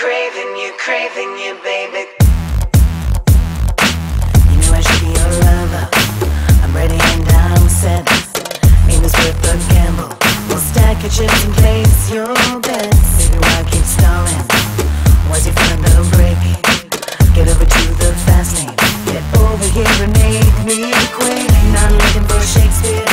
craving you, craving you, baby. You know I should be your lover. I'm ready and I'm set. Ain't this worth the gamble? We'll stack your chips and place your bets. Baby, why keep stalling? Why's your friend a break? Get over to the fast lane. Get over here and make me quick. Not looking for Shakespeare.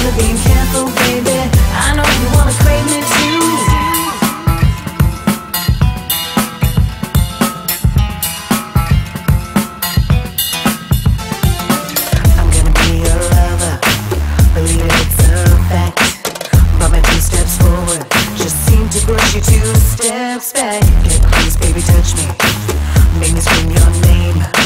Being careful, baby. I know you wanna crave me too. I'm gonna be your lover. Believe it's a fact. But my two steps forward just seem to push you two steps back. Get close, baby, touch me. Make me scream your name.